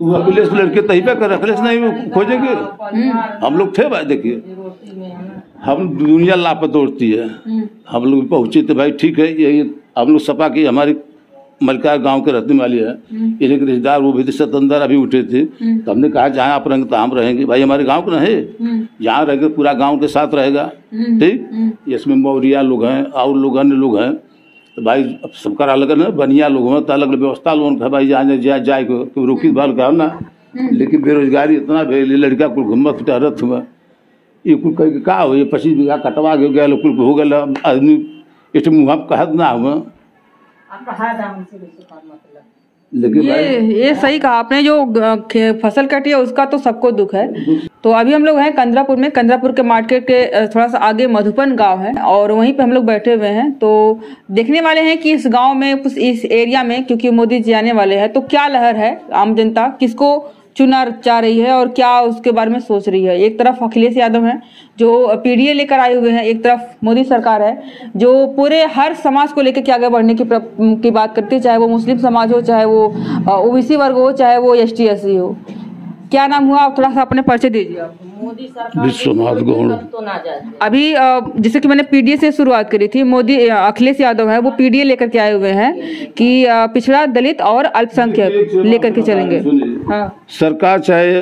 वो अखिलेश लड़के तही पे कर अखिलेश नहीं खोजेंगे। हम लोग थे भाई देखिए। हम दुनिया पे दौड़ती है। हम लोग पहुँचे थे भाई ठीक है ये ये हम लोग सपा की हमारी मलका गाँव के रहने वाली है। इन्हीं के रिश्तेदार वो भी सतंदर अभी उठे थे। तो हमने कहा जहाँ आप रहेंगे तो हम रहेंगे। भाई हमारे गाँव के है? यहाँ रहेंगे पूरा गाँव के साथ रहेगा। ठीक? इसमें मौरिया लोग हैं और लोग अन्य लोग हैं। तो भाई अब सबका अलग है ना बनिया लोग हैं तो अलग अलग व्यवस्था लोगन का भाई जहाँ जाए जाए को क्यों रोकी बाल का ना। लेकिन बेरोजगारी इतना भेल लड़का कुल घुमत टहरत हुआ। ये कुल कह के का हो ये पच्चीस बीघा कटवा के गया कुल हो गया आदमी इस मुँह कहत ना हुआ। लेकिन ये ये सही कहा आपने जो फ़सल कटी है उसका तो सबको दुख है। तो अभी हम लोग हैं कंदरापुर में। कंदरापुर के मार्केट के थोड़ा सा आगे मधुपन गाँव है और वहीं पे हम लोग बैठे हुए हैं। तो देखने वाले हैं कि इस गाँव में इस एरिया में, क्योंकि मोदी जी आने वाले हैं तो क्या लहर है आम जनता? किसको चुना चाह रही है और क्या उसके बारे में सोच रही है? एक तरफ़ अखिलेश यादव हैं, जो पीडीए लेकर आए हुए हैं, एक तरफ़ मोदी सरकार है, जो पूरे हर समाज को लेकर के आगे बढ़ने की की बात करती है, चाहे वो मुस्लिम समाज हो, चाहे वो ओबीसी वर्ग हो, चाहे वो एस हो। क्या नाम हुआ? आप थोड़ा सा अपने परिचय दीजिए। आप विश्वनाथ गौड़। अभी जैसे कि मैंने पीडीए से शुरुआत करी थी मोदी अखिलेश यादव है वो पीडीए लेकर के आए हुए हैं कि पिछड़ा दलित और अल्पसंख्यक लेकर के चलेंगे। हाँ। सरकार चाहे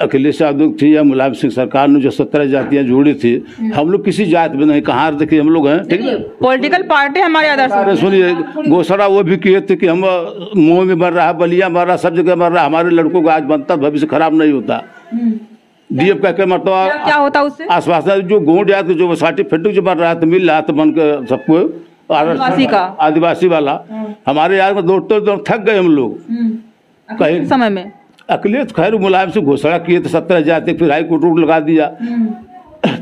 अखिलेश यादव थी या मुलायम सिंह सरकार ने जो सत्रह जातियाँ जोड़ी थी हम लोग किसी जात में नहीं कहाँ देखिए हम लोग हैं? ठीक है? पॉलिटिकल पार्टी हमारे आदर्श सुनिए घोषणा वो भी किए थे कि हम मुँह में मर रहा है बलिया मर रहा सब जगह मर रहा हमारे लड़कों का आज बनता भविष्य खराब नहीं होता। डीएफ कह के मरता क्या क्या होता उससे? आसपास जो गोंड के जो सर्टिफिकेट जो बन रहा है तो मिल रहा था तो बन के सबको आदिवासी का। आदिवासी वाला। हमारे यार में दौड़ते थक गए हम लोग। कहीं समय में। अखिलेश खैर मुलायम से घोषणा किए तो सत्रह हज़ार थे फिर हाई कोर्ट रूट लगा दिया।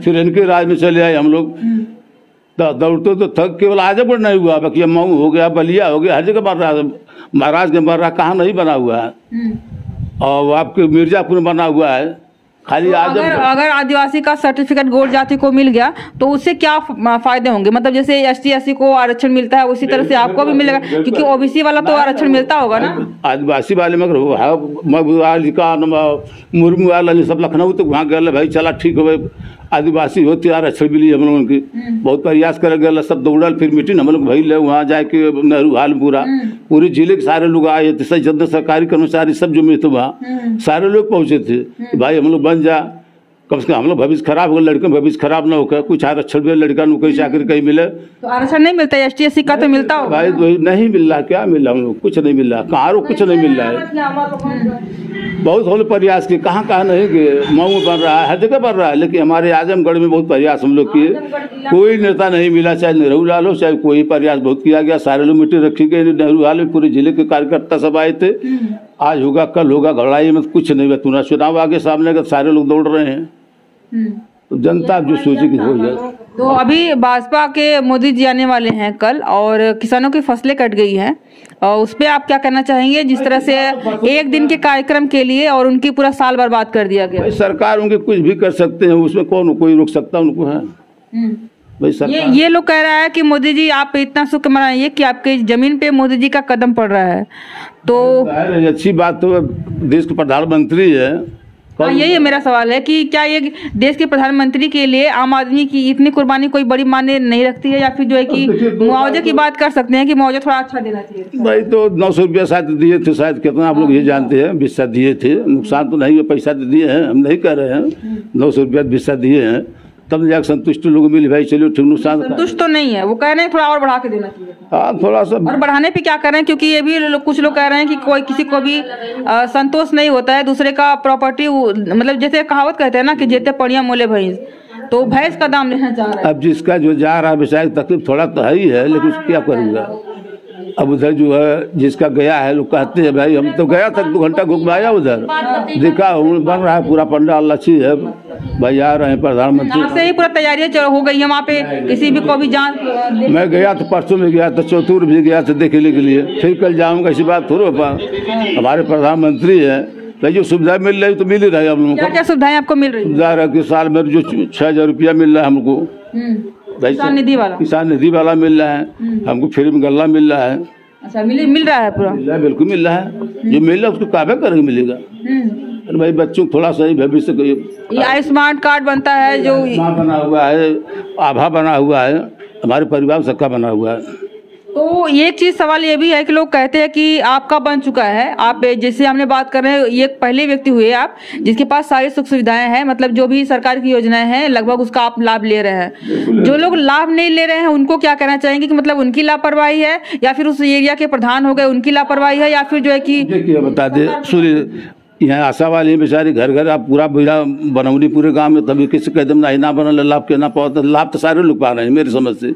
फिर इनके राज में चले आए हम लोग। तो दौड़ते तो थक केवल आजमगढ़ नहीं हुआ बाकी मऊ हो गया बलिया हो गया हर जगह मर रहा महाराज के मर रहा कहाँ नहीं बना हुआ है। और आपके मिर्जापुर बना हुआ है। खाली अगर आजमगढ़ अगर आदिवासी का सर्टिफिकेट गोल जाति को मिल गया तो उससे क्या फ़ायदे होंगे? मतलब जैसे एस टी को आरक्षण मिलता है उसी तरह से आपको भी मिलेगा क्योंकि ओबीसी वाला तो आरक्षण मिलता होगा ना। आदिवासी वाले में मुर्मू वाला सब लखनऊ तो वहाँ गए भाई चला ठीक हो आदिवासी होती अच्छे मिली हम लोगों की। बहुत प्रयास कर गए सब दौड़ल फिर मीटिंग हम लोग भैल वहाँ जाके नेहरू हाल पूरा। पूरे ज़िले के सारे लोग आए थे सही जनता सरकारी कर्मचारी सब जो में थे वहाँ सारे लोग पहुँचे थे भाई हम लोग बन जा। कम से कम हम लोग भविष्य खराब हो लड़के भविष्य खराब ना होकर कुछ आरक्षण मिले लड़का नौकरी चाकरी कहीं मिले। तो आरक्षण नहीं मिलता एस टी का तो मिलता होगा। भाई तो नहीं मिल रहा क्या मिल रहा हम लोग? कुछ नहीं मिल रहा कहाँ कुछ नहीं मिल रहा है। बहुत हम लोग प्रयास किए कहाँ कहाँ नहीं गए मऊ में बन रहा है हर जगह बन रहा है लेकिन हमारे आजमगढ़ में बहुत प्रयास हम लोग किए। कोई नेता नहीं मिला चाहे नेहरू लाल हो चाहे कोई प्रयास बहुत किया गया सारे लोग मिट्टी रखी गई नेहरू लाल में पूरे ज़िले के कार्यकर्ता सब आए थे। आज होगा कल होगा घड़ाई में कुछ नहीं हुआ चुनाव आगे सामने का सारे लोग दौड़ रहे हैं। तो जनता जो सोचे कि हो जाए। तो अभी भाजपा के मोदी जी आने वाले हैं कल और किसानों की फ़सलें कट गई हैं। और उस पर आप क्या कहना चाहेंगे? जिस तरह से एक दिन के कार्यक्रम के लिए और उनकी पूरा साल बर्बाद कर दिया गया। सरकार उनके कुछ भी कर सकते हैं उसमें कौन कोई रोक सकता उनको है? भाई ये सरकार ये लोग कह रहा है कि मोदी जी आप इतना सुख मनाइए कि आपके ज़मीन पे मोदी जी का कदम पड़ रहा है। तो अच्छी बात तो देश के प्रधानमंत्री है। हाँ, यही है मेरा सवाल है कि क्या ये देश के प्रधानमंत्री के लिए आम आदमी की इतनी कुर्बानी कोई बड़ी माने नहीं रखती है या फिर जो है कि मुआवजे की बात कर सकते हैं कि मुआवजा थोड़ा अच्छा देना चाहिए? भाई तो नौ सौ रुपया शायद दिए थे शायद कितना आप लोग ये जानते हैं बिस्सा दिए थे। नुकसान तो नहीं है पैसा तो दिए हैं हम नहीं कह रहे हैं। नौ सौ रुपया बिस्सा दिए हैं। तब जाकर संतुष्ट लोग मिले भाई चलो ठीक नुकसान संतुष्ट तो नहीं है। वो कह रहे हैं थोड़ा और बढ़ा के देना चाहिए। हाँ थोड़ा सा और बढ़ाने पे क्या कर रहे हैं? क्योंकि ये भी लोग कुछ लोग कह रहे हैं कि कोई किसी को भी संतोष नहीं होता है। दूसरे का प्रॉपर्टी मतलब जैसे कहावत कहते हैं ना कि जेते पड़िया मोले भैंस तो भैंस का दाम लेना चाह रहा है। अब जिसका जो जा रहा है बेचारे तकलीफ़ थोड़ा तो है ही है लेकिन उसको क्या करूँगा? अब उधर जो है जिसका गया है लोग कहते हैं भाई हम तो गया था दो घंटा घूम आया उधर। देखा बन रहा है पूरा पंडाल अच्छी है। भाई आ रहे हैं प्रधानमंत्री। से ही पूरा तैयारियाँ हो गई है वहाँ पे। किसी भी को भी जान मैं गया तो परसों में गया था चौथुर भी गया था देखने के लिए। फिर कल जाऊँगा ऐसी बात थोड़ी पा हमारे प्रधानमंत्री है। भाई जो सुविधा मिल रही तो मिल ही रही है हम लोगों क्या को। क्या सुविधाएँ आपको मिल रही सुविधा है कि साल में जो छः हज़ार रुपया मिल रहा है हमको। किसान निधि वाला। किसान निधि वाला मिल रहा है। हमको फ्री में गल्ला मिल रहा है। अच्छा मिल मिल रहा है पूरा? बिल्कुल मिल रहा है। जो मिल रहा है उसको काबे करके मिलेगा। हम्म। अरे भाई बच्चों थोड़ा सही भविष्य को ये आयुष्मान कार्ड बनता है जो बना हुआ है आभा बना हुआ है हमारे परिवार सबका बना हुआ है। तो एक चीज़ सवाल ये भी है कि लोग कहते हैं कि आपका बन चुका है आप जैसे हमने बात कर रहे हैं ये पहले व्यक्ति हुए आप जिसके पास सारी सुख सुविधाएँ हैं मतलब जो भी सरकार की योजनाएँ हैं लगभग उसका आप लाभ ले रहे हैं। जो लोग लाभ नहीं ले रहे हैं उनको क्या कहना चाहेंगे कि मतलब उनकी लापरवाही है या फिर उस एरिया के प्रधान हो गए उनकी लापरवाही है या फिर जो है कि बता दे सूर्य यहाँ आशा वाली बेचारी घर घर आप पूरा बीड़ा बनौनी पूरे गाँव में तभी किसी कदम ना ही ना बनल लाभ के ना पाओ लाभ तो सारे लोग पा रहे हैं मेरे समझ से।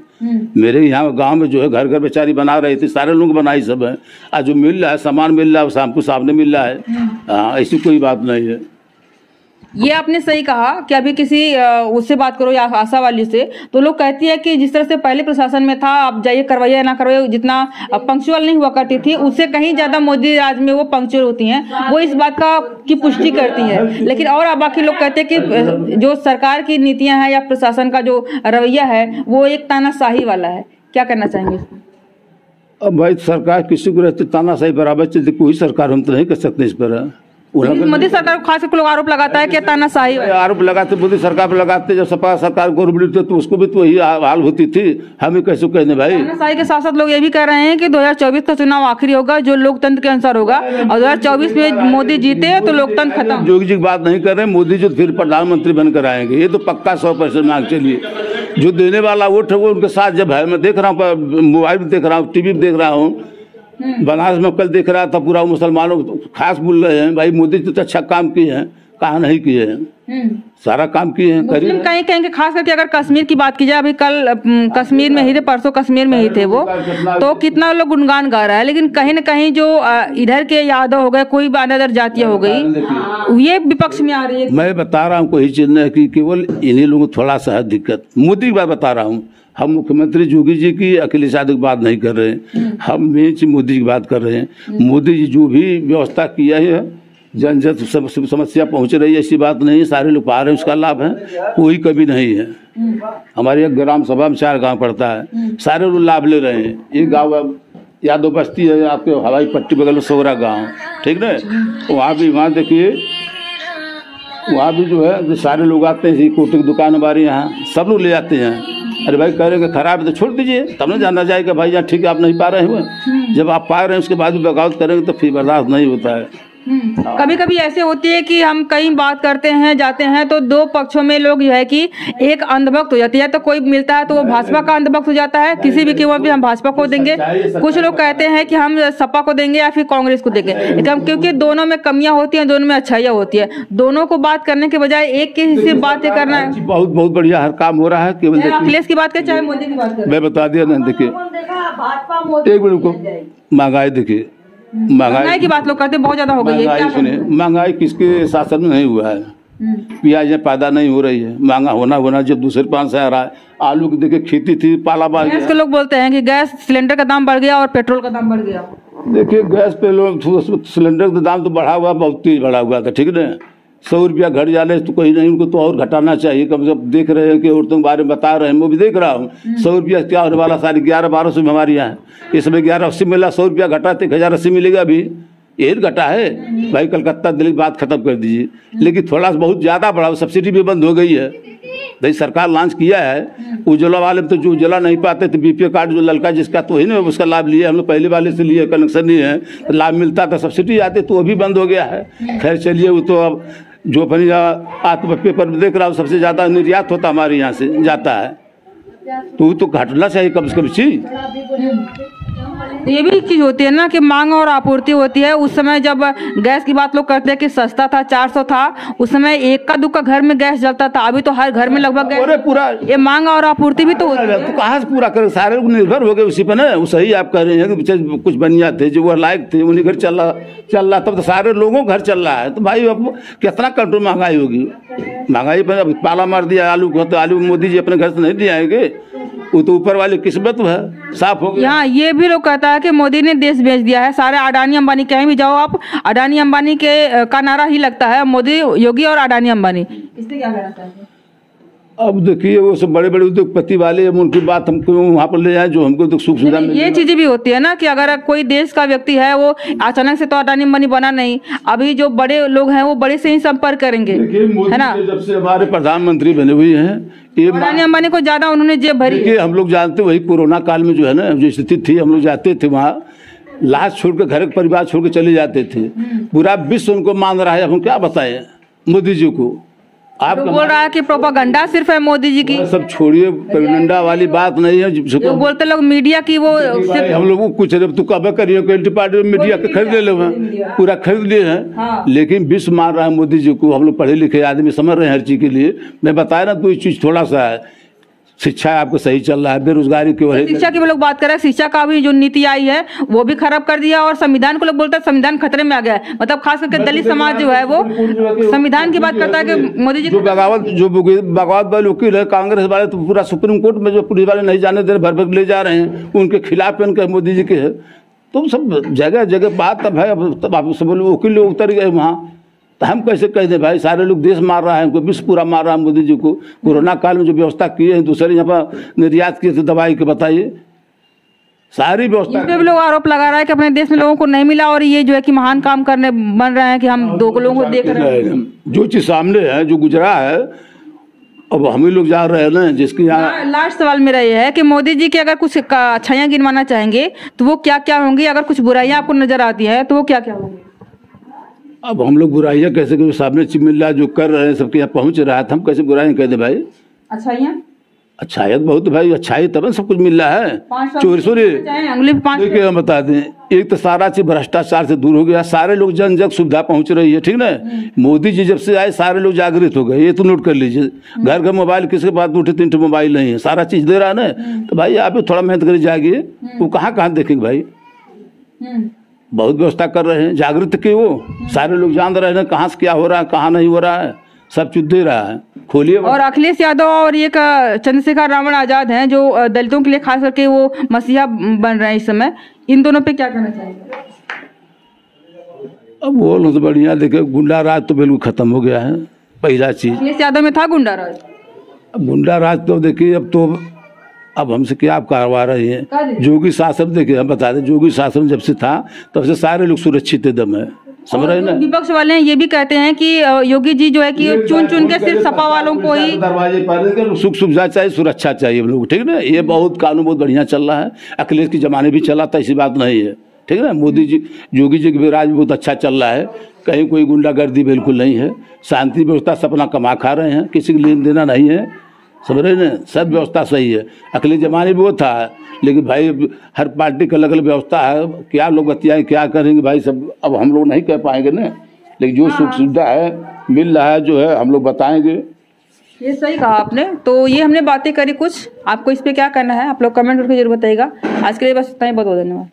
मेरे यहाँ गाँव में जो है घर घर बेचारी बना रही थी सारे लोग बनाई सब है। आज जो मिल रहा है सामान मिल रहा है शाम को सामने मिल रहा है। हाँ ऐसी कोई बात नहीं है। ये आपने सही कहा कि अभी किसी उससे बात करो या आशा वाली से तो लोग कहती है कि जिस तरह से पहले प्रशासन में था, आप जाइए, करवाइए, ना करवाइए, जितना पंक्चुअल नहीं हुआ करती थी, उससे कहीं ज़्यादा मोदी राज में वो पंक्चुअल होती हैं, वो इस बात का, की पुष्टि करती है। लेकिन और बाकी लोग कहते हैं कि जो सरकार की नीतियाँ हैं या प्रशासन का जो रवैया है, वो एक तानाशाही वाला है। क्या करना चाहेंगे? अब भाई सरकार किसी को रहते, तानाशाही बराबर चलती, कोई सरकार हम तो नहीं कर सकते इस पर। मोदी सरकार को खास करके लोग आरोप लगाता है कि तानाशाही आरोप लगाते मोदी सरकार पर लगाते जब सपा सरकार गवर्नमेंट थी तो उसको भी तो वही हाल होती थी। हमें कैसे कहने भाई? तानाशाही के साथ साथ लोग ये भी कह रहे हैं कि 2024 का चुनाव आखिरी होगा जो लोकतंत्र के अनुसार होगा। और 2024 में मोदी जीते तो लोकतंत्र खत्म। जोगी जी की बात नहीं कर रहे मोदी जी फिर प्रधानमंत्री बनकर आएँगे। ये तो पक्का सौ परसेंट मांग चलिए जो देने वाला वोट है वो उनके साथ जब है। मैं देख रहा हूँ मोबाइल देख रहा हूँ टीवी देख रहा हूँ। बनारस में कल देख रहा था पूरा मुसलमानों को खास बोल रहे हैं भाई मोदी जी तो अच्छा काम किए हैं कहा नहीं किए हैं? सारा काम किए हैं मुस्लिम कहीं कहेंगे खास करके अगर कश्मीर की बात की जाए अभी कल कश्मीर में ही थे परसों कश्मीर में ही थे वो तो कितना लोग गुणगान गा रहा है लेकिन कहीं न कहीं जो इधर के यादव हो गए कोई भी अदर जातियाँ हो गई ये विपक्ष में आ रही है। मैं बता रहा हूँ कोई चीज़ नहीं की केवल इन्हीं लोगों को थोड़ा सा है दिक्कत। मोदी की बात बता रहा हूँ हम मुख्यमंत्री योगी जी की अखिलेश यादव की बात नहीं कर रहे हैं। हम मेन चीज़ मोदी की बात कर रहे हैं। मोदी जी जो भी व्यवस्था किया है जन जन सब समस्या पहुँच रही है ऐसी बात नहीं है। सारे लोग पा रहे हैं उसका लाभ है। कोई कमी नहीं है। हमारे एक ग्राम सभा में चार गाँव पड़ता है। सारे लोग लाभ ले रहे हैं। एक गाँव अब यादव बस्ती है आपके हवाई पट्टी बगल में सोरा गाँव। ठीक ना? वहाँ भी वहाँ देखिए। वहाँ भी जो है जो सारे लोग आते हैं कोटे की दुकान हमारे यहाँ सब लोग ले जाते हैं। अरे भाई कह रहे हैं कि खराब है तो छोड़ दीजिए। तब ना जानना जाएगा भाई यहाँ ठीक है आप नहीं पा रहे हो। जब आप पा रहे हैं उसके बाद भी बगावत करेंगे तो फिर बर्दाश्त नहीं होता है। कभी कभी ऐसे होती है कि हम कहीं बात करते हैं जाते हैं तो दो पक्षों में लोग जो है कि एक अंधभक्त हो जाती है तो कोई मिलता है तो वो भाजपा का अंधभक्त हो जाता है किसी भी कीमत भी हम भाजपा को देंगे। कुछ लोग कहते हैं कि हम सपा को देंगे या फिर कांग्रेस को देंगे क्योंकि दोनों में कमियाँ होती हैं दोनों में अच्छाइयाँ होती है दोनों को बात करने के बजाय एक के ही सिर्फ़ बातें करना है। बहुत बहुत बढ़िया हर काम हो रहा है केवल अखिलेश की बात करें चाहे मोदी की बात करें। मैं बता दिया ना देखिए। भाजपा एक मिनट को महँगाई देखिए। महँगाई की बात लोग करते बहुत ज़्यादा हो गई है। क्या महँगाई किसके शासन में नहीं हुआ है। हम्म। प्याज पैदा नहीं हो रही है। महँगा होना होना जब दूसरे पास से आ रहा है आलू की देखिए खेती थी पाला बाल गैस के लोग बोलते हैं कि गैस सिलेंडर का दाम बढ़ गया और पेट्रोल का दाम बढ़ गया। देखिए गैस पे लोग सिलेंडर का दाम तो बढ़ा हुआ बहुत तेज बढ़ा हुआ था ठीक ना? सौ रुपया घट जाने तो कहीं नहीं उनको तो और घटाना चाहिए। कम से कम देख रहे हैं कि औरतों के बारे में बता रहे हैं मैं भी देख रहा हूँ। सौ रुपया क्या होने वाला? सारी ग्यारह बारह सौ में हमारे यहाँ है। इसमें ग्यारह अस्सी मिला सौ रुपया घटा तो एक हज़ार अस्सी मिलेगा अभी। यही तो घटा है। भाई कलकत्ता दिल्ली बात खत्म कर दीजिए। लेकिन थोड़ा सा बहुत ज़्यादा बढ़ा सब्सिडी भी बंद हो गई है। भाई सरकार लॉन्च किया है। उज्ज्वला वाले तो जो उज्ज्वला नहीं पाते तो बीपीओ कार्ड जो लड़का जिसका तो ही ना उसका लाभ लिया हम लोग पहले वाले से लिए कनेक्शन नहीं है। तो लाभ मिलता था सब्सिडी आते तो वो भी बंद हो गया है। खैर चलिए वो तो अब जो अपनी आत्म पर देख रहा हूँ सबसे ज़्यादा निर्यात होता हमारे यहाँ से जाता है। तो वो तो घटना चाहिए कम से कम चीज़ ये भी चीज़ होती है ना कि मांग और आपूर्ति होती है। उस समय जब गैस की बात लोग करते हैं कि सस्ता था 400 था उस समय एक का दुक्का घर में गैस जलता था। अभी तो हर घर में लगभग पूरा ये मांग और आपूर्ति भी तो होती कहाँ से पूरा करें सारे लोग निर्भर हो गए उसी पर ना। वो सही आप कह रहे हैं कि कुछ बनिया थे जो वो लायक थे उन्हीं घर चल रहा चल रहा तब तो सारे लोगों घर चल रहा है। तो भाई अब कितना कंट्रोल महँगाई होगी? महँगाई पर पाला मार दिया आलू को तो आलू मोदी जी अपने घर से नहीं ले आएँगे। वो तो ऊपर वाले किस्मत है साफ़ हो गया। यहाँ ये भी लोग कहता है कि मोदी ने देश बेच दिया है। सारे अडानी अंबानी कहीं भी जाओ आप अडानी अंबानी के का नारा ही लगता है। मोदी योगी और अडानी अंबानी। इससे क्या कहना चाहते हैं अब देखिए वो सब बड़े बड़े उद्योगपति वाले हम उनकी बात हमको वहाँ पर ले जाए जो हमको तो सुख सुविधा ये चीज़ें भी होती है ना कि अगर कोई देश का व्यक्ति है वो अचानक से तो अडानी अंबानी बना नहीं। अभी जो बड़े लोग हैं वो बड़े से ही संपर्क करेंगे है ना? जब से हमारे प्रधानमंत्री बने हुए हैं ये अडानी अंबानी को ज़्यादा उन्होंने जेब भरी। देखिए हम लोग जानते वही कोरोना काल में जो है ना जो स्थिति थी हम लोग जाते थे वहाँ लाश छोड़ के घर के परिवार छोड़ के चले जाते थे। पूरा विश्व उनको मान रहा है हम क्या बताएँ मोदी जी को। आप बोल रहा है कि प्रोपागंडा सिर्फ़ है मोदी जी की। सब छोड़िए प्रोपागंडा वाली बात नहीं है जो तो बोलते लोग मीडिया की वो हम लोग को कुछ तू कब करिए मीडिया के खरीद ले हैं पूरा खरीद लिए हैं। हाँ। लेकिन विश्व मार रहा है मोदी जी को हम लोग पढ़े लिखे आदमी समझ रहे हैं हर चीज़ के लिए। मैं बताया ना तो चीज़ थोड़ा सा है। शिक्षा आपको सही चल रहा है बेरोजगारी की वजह शिक्षा की भी लोग बात कर रहे हैं शिक्षा का भी जो नीति आई है वो भी खराब कर दिया और संविधान को लोग बोलते हैं संविधान खतरे में आ गया है। मतलब खास करके दलित समाज जो है वो संविधान की बात करता है कि मोदी जी जो बगावत जो बगावत वाले वकील है कांग्रेस वाले तो पूरा सुप्रीम कोर्ट में जो पुलिस वाले नहीं जाने दे रहे भर भर ले जा रहे हैं उनके खिलाफ इनके मोदी जी के है। तो सब जगह जगह बात तब है तब आप सब वकील लोग उतर गए वहाँ। तो हम कैसे कह दें भाई सारे लोग देश मार रहा है हमको विश्व पूरा मार रहा है मोदी जी को। कोरोना काल में जो व्यवस्था किए हैं दूसरे यहाँ पर निर्यात किए थे दवाई के बताइए। सारी व्यवस्था पे भी लोग आरोप लगा रहा है कि अपने देश में लोगों को नहीं मिला और ये जो है कि महान काम करने बन रहे हैं कि हम दो लोगों को देख रहे हैं। जो चीज़ सामने है जो गुजरा है अब हम ही लोग जा रहे हैं ना जिसकी यहाँ लास्ट सवाल मेरा ये है कि मोदी जी की अगर कुछ अच्छाइयाँ गिनवाना चाहेंगे तो वो क्या क्या होंगी? अगर कुछ बुराइयाँ आपको नज़र आती है तो वो क्या क्या होंगी? अब हम लोग बुराइयाँ कैसे करें सामने चीज़ मिल रहा है जो कर रहे हैं सबके यहाँ पहुँच रहा है तो हम कैसे बुराइयाँ कह दे भाई? अच्छाइयाँ? अच्छाई तो बहुत भाई अच्छाई तब सब कुछ मिल रहा है। चोरी सोरी। देखिए हम बता दें एक तो सारा चीज़ भ्रष्टाचार से दूर हो गया सारे लोग जन जन सुविधा पहुँच रही है ठीक ना? मोदी जी जब से आए सारे लोग जागृत हो गए ये तो नोट कर लीजिए। घर घर मोबाइल किसके पास दो तीन ठे मोबाइल नहीं है सारा चीज़ दे रहा है ना? तो भाई आप थोड़ा मेहनत करिए जाएगी वो कहाँ कहाँ देखेंगे भाई? हम्म। बहुत व्यवस्था कर रहे हैं जागृत के वो। सारे लोग जान रहे हैं कहाँ से क्या हो रहा है कहाँ नहीं हो रहा है। सब दे रहा है। खोलिए और अखिलेश यादव और ये चंद्रशेखर रावण आज़ाद हैं जो दलितों के लिए खास करके वो मसीहा बन रहे हैं इस समय। इन दोनों पे क्या कहना चाहेंगे? अब वो लोग तो बढ़िया देखे गुंडा राज तो बिल्कुल खत्म हो गया है पहला चीज़। अखिलेश यादव में था गुंडा राज? अब गुंडा राज तो देखिए अब तो अब हमसे क्या आप करवा रहे हैं। जोगी शासन देखिए हम बता दें जोगी शासन जब से था तब से सारे लोग सुरक्षित एकदम है समझ रहे ना? विपक्ष वाले हैं ये भी कहते हैं कि योगी जी जो है कि चुन चुन के सिर्फ़ सपा वालों को ही दरवाजे पर सुख सुविधा चाहिए सुरक्षा चाहिए हम लोग ठीक है ना? ये बहुत कानून बहुत बढ़िया चल रहा है। अखिलेश के जमाने भी चला था ऐसी बात नहीं है ठीक है ना? मोदी जी योगी जी के राज बहुत अच्छा चल रहा है। कहीं कोई गुंडागर्दी बिल्कुल नहीं है। शांति व्यवस्था सब अपना कमा खा रहे हैं किसी को लेन देना नहीं है। समझ रहे ना? सब व्यवस्था सही है। अखिलेश जमाने भी वो था लेकिन भाई हर पार्टी का अलग अलग व्यवस्था है। क्या लोग बतियाएँ क्या करेंगे भाई सब अब हम लोग नहीं कह पाएँगे ना। लेकिन जो सुख सुविधा है मिल रहा है जो है हम लोग बताएँगे। ये सही कहा आपने। तो ये हमने बातें करी कुछ। आपको इस पर क्या करना है आप लोग कमेंट करके ज़रूर बताइएगा। आज के लिए बस इतना ही बहुत बहुत धन्यवाद।